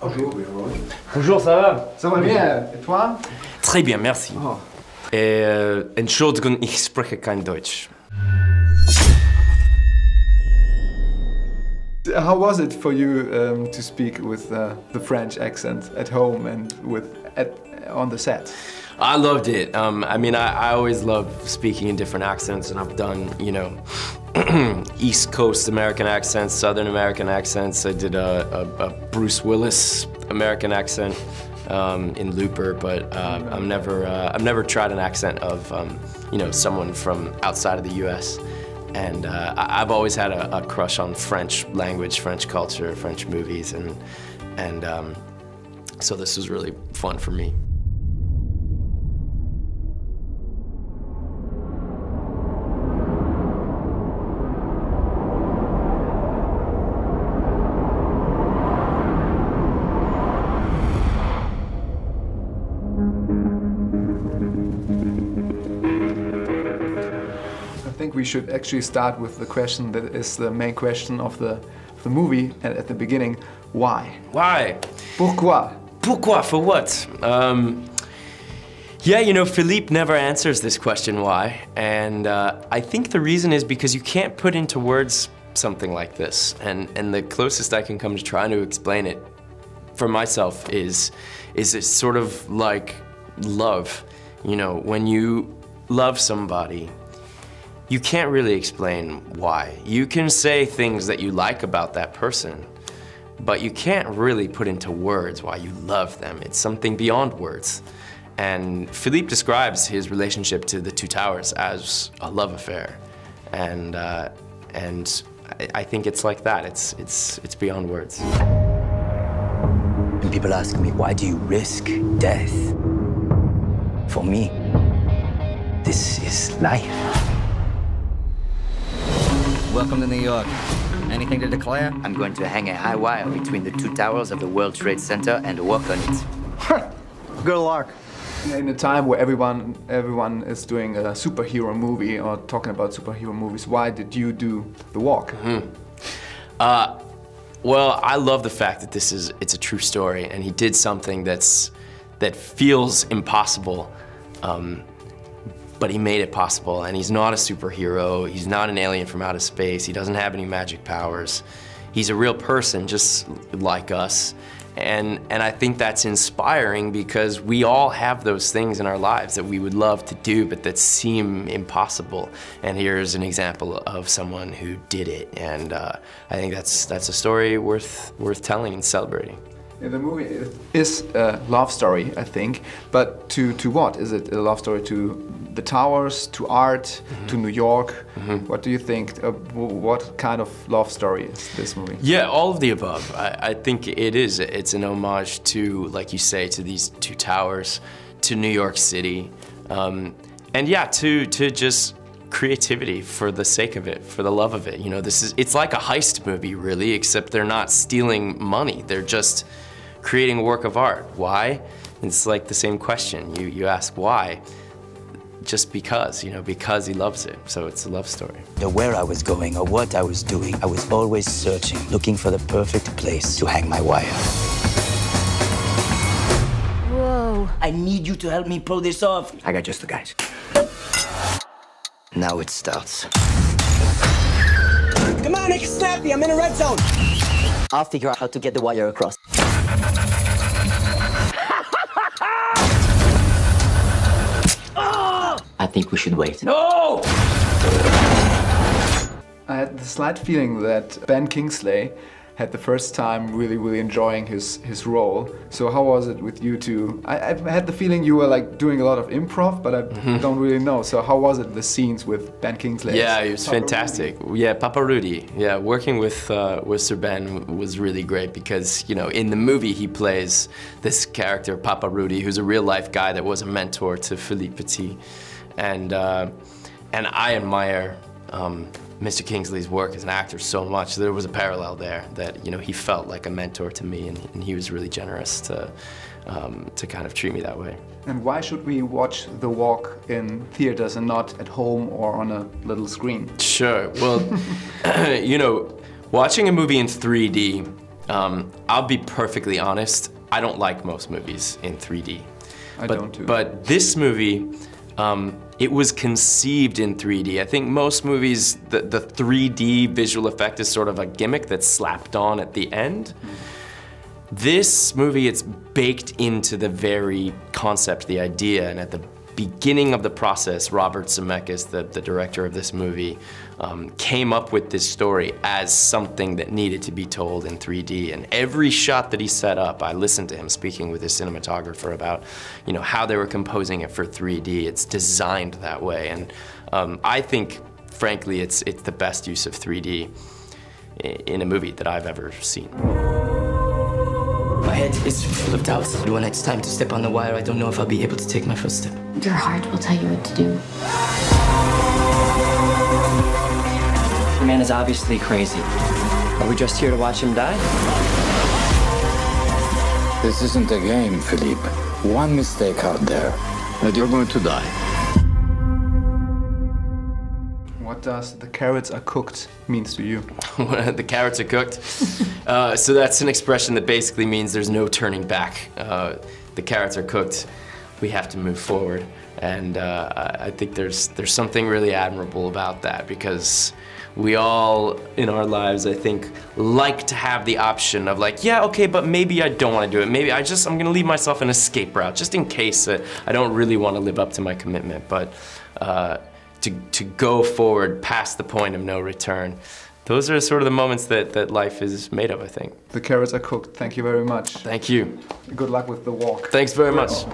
Bonjour. Bonjour, ça va? Ça va bien. Et toi? Très bien, merci. Oh. Äh, Entschuldigung, ich spreche kein Deutsch. How was it for you um, to speak with uh, the French accent at home and with at, on the set? I loved it. Um, I mean, I, I always love speaking in different accents, and I've done, you know, East Coast American accents, Southern American accents. I did a, a, a Bruce Willis American accent um, in Looper, but uh, I'm never, uh, I've never tried an accent of, um, you know, someone from outside of the U.S. And uh, I've always had a, a crush on French language, French culture, French movies, and and um, so this was really fun for me. Think we should actually start with the question that is the main question of the, of the movie at, at the beginning. Why? Why? Pourquoi? Pourquoi? For what? Um, yeah, you know, Philippe never answers this question, why? And uh, I think the reason is because you can't put into words something like this. And, and the closest I can come to trying to explain it for myself is, is it's sort of like love. You know, when you love somebody, you can't really explain why. You can say things that you like about that person, but you can't really put into words why you love them. It's something beyond words. And Philippe describes his relationship to the Two Towers as a love affair. And, uh, and I, I think it's like that. It's, it's, it's beyond words. And people ask me, why do you risk death? For me, this is life. Welcome to New York. Anything to declare? I'm going to hang a high wire between the two towers of the World Trade Center and work on it. Good luck. In a time where everyone everyone is doing a superhero movie or talking about superhero movies, why did you do the walk? Hmm. Uh, well, I love the fact that this is it's a true story, and he did something that's that feels impossible, um, but he made it possible. And he's not a superhero. He's not an alien from outer space. He doesn't have any magic powers. He's a real person, just like us. And and I think that's inspiring because we all have those things in our lives that we would love to do, but that seem impossible. And here's an example of someone who did it. And uh, I think that's that's a story worth worth telling and celebrating. The movie is a love story, I think. But to, to what? Is it a love story to the towers, to art, to New York? What do you think? Uh, what kind of love story is this movie? Yeah, all of the above. I, I think it is. It's an homage to, like you say, to these two towers, to New York City, um, and yeah, to to just creativity for the sake of it, for the love of it. You know, this is it's like a heist movie, really, except they're not stealing money. They're just creating a work of art. Why? It's like the same question. You you ask why. Just because, you know, because he loves it. So it's a love story. The where I was going or what I was doing, I was always searching, looking for the perfect place to hang my wire. Whoa. I need you to help me pull this off. I got just the guys. Now it starts. Come on, make it snappy. I'm in a red zone. I'll figure out how to get the wire across. Think we should wait. No! I had the slight feeling that Ben Kingsley had the first time really, really enjoying his, his role. So how was it with you two? I, I had the feeling you were like doing a lot of improv, but I don't really know. So how was it, the scenes with Ben Kingsley? Yeah, as it was Papa fantastic. Yeah, Papa Rudy. Yeah, working with uh, with Sir Ben was really great because you know in the movie he plays this character Papa Rudy, who's a real life guy that was a mentor to Philippe Petit, and uh, and I admire. Um, Mr. Kingsley's work as an actor so much. There was a parallel there that you know he felt like a mentor to me, and, and he was really generous to um, to kind of treat me that way. And why should we watch The Walk in theaters and not at home or on a little screen? Sure. Well, you know, watching a movie in 3D Um, I'll be perfectly honest, I don't like most movies in 3D. I but, don't too. But this movie, um, it was conceived in 3D. I think most movies, the, the 3D visual effect is sort of a gimmick that's slapped on at the end. This movie, it's baked into the very concept, the idea, and at the beginning of the process, Robert Zemeckis, the, the director of this movie, um, came up with this story as something that needed to be told in 3D. And every shot that he set up, I listened to him speaking with his cinematographer about, you know, how they were composing it for 3D. It's designed that way, and um, I think, frankly, it's it's the best use of 3D in a movie that I've ever seen. My head is full of doubts. When it's time to step on the wire, I don't know if I'll be able to take my first step. Your heart will tell you what to do. The man is obviously crazy. Are we just here to watch him die? This isn't a game, Philippe. One mistake out there, and you're going to die. What does the carrots are cooked means to you? the carrots are cooked. Uh, so that's an expression that basically means there's no turning back. Uh, the carrots are cooked. We have to move forward, and uh, I think there's there's something really admirable about that because we all in our lives, I think, like to have the option of like, yeah, okay, but maybe I don't want to do it. Maybe I just I'm gonna leave myself an escape route just in case uh, I don't really want to live up to my commitment, but. Uh, to, to go forward past the point of no return. Those are sort of the moments that, that life is made of, I think. The carrots are cooked. Thank you very much. Thank you. Good luck with the walk. Thanks very much.